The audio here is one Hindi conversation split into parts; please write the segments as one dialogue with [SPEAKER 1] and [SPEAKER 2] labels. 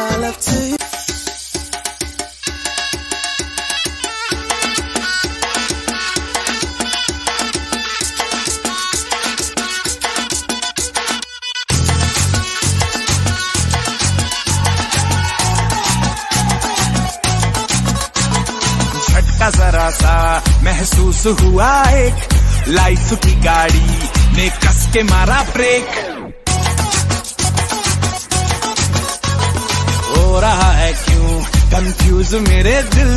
[SPEAKER 1] my love to you. जरा सा महसूस हुआ एक लाइफ की गाड़ी ने कस के मारा ब्रेक कंफ्यूज मेरे दिल,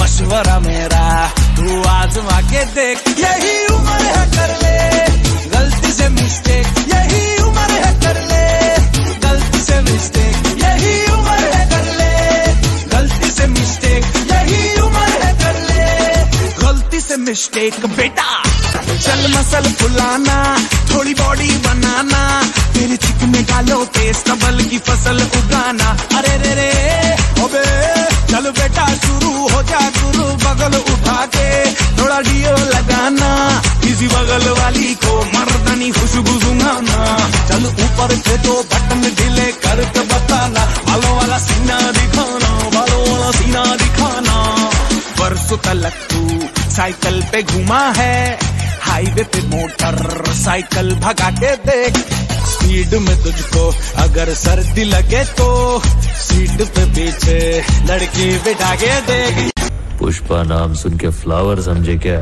[SPEAKER 1] मशवरा मेरा, तू आजमा के देख। यही उम्र है कर ले, गलती से मिस्टेक यही उम्र है कर ले, गलती से मिस्टेक यही उम्र है कर ले, गलती से मिस्टेक यही उम्र है कर ले, गलती से मिस्टेक बेटा, चल मसल फुलाना, थोड़ी बॉडी बनाना, तेरे चिकने गालों पे सबल की फ़सल उगाना। अरे रे रे अबे चल बेटा, शुरू हो जा, शुरू बगल उठा के। थोड़ा डियो लगाना, किसी बगल वाली को मर्दनी खुशबू सुनाना। चल ऊपर से तो बटन ढीले कर करके बताना, बालों वाला सीना दिखाना, बालों वाला सीना दिखाना। परसों तलक तू साइकिल पे घुमा है, हाईवे पे मोटर साइकिल भगा के देख। स्पीड में तुझको। अगर सर्दी लगे तो सीट पे पीछे लड़की बिठा के देगी
[SPEAKER 2] पुष्पा नाम सुन के फ्लावर समझे क्या?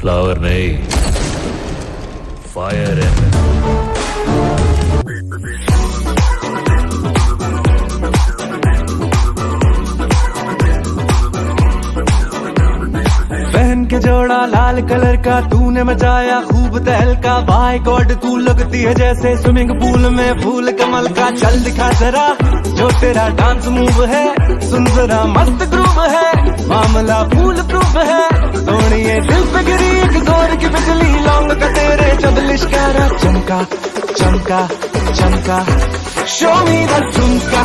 [SPEAKER 2] फ्लावर नहीं। फायर है।
[SPEAKER 3] पहन के जोड़ा लाल कलर का तूने मचाया खूब तहलका बाय गॉड, तू लगती है जैसे स्विमिंग पूल में फूल कमल का चल दिखा जरा। जो तेरा डांस मूव है, सुन जरा, मस्त ग्रूव है। मामला फूल प्रूफ है सोनिए दिल पे गिरी एक ज़ोर की बिजली, लौंग का तेरे जब लिश्कारा। चमका चमका चमका शो मी द ठुमका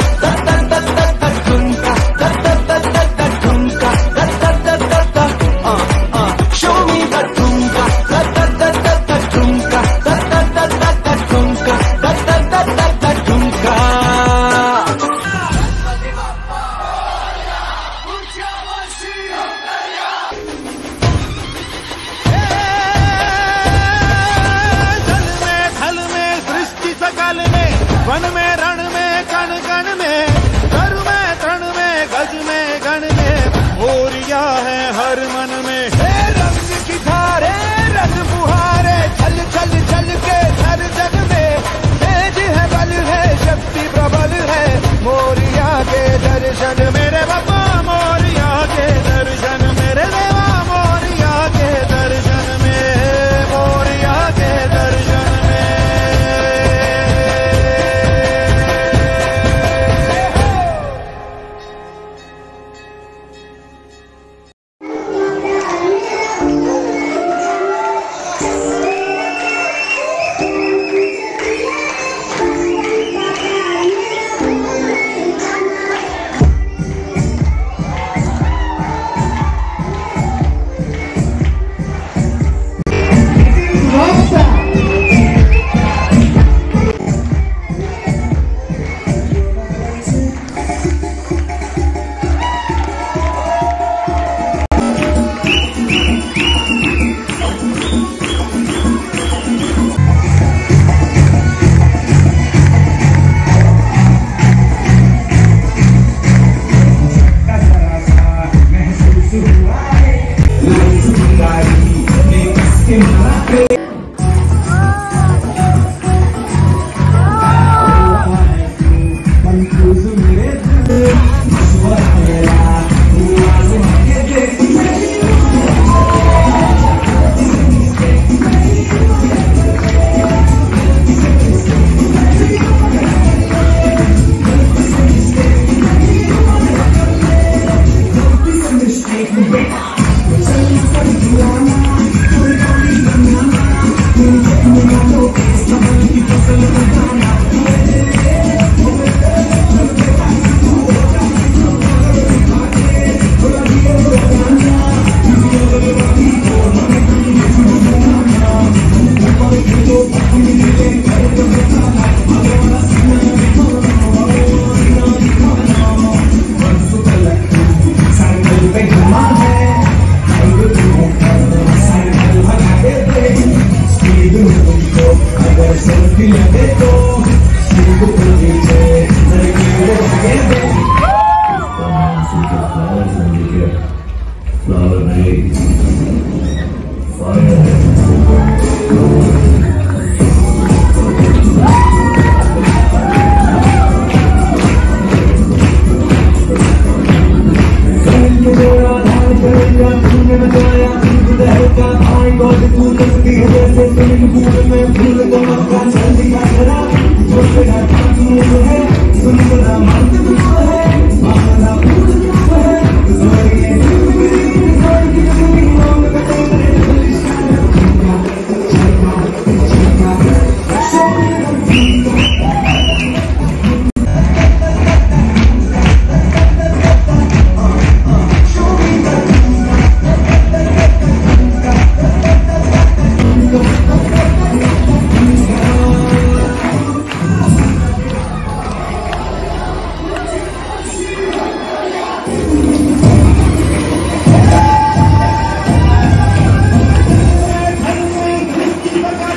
[SPEAKER 4] रंग की धारे रंग के जग में बल है, शक्ति प्रबल है। मोरिया के दर्शन मेरे बाबा
[SPEAKER 3] Thank you.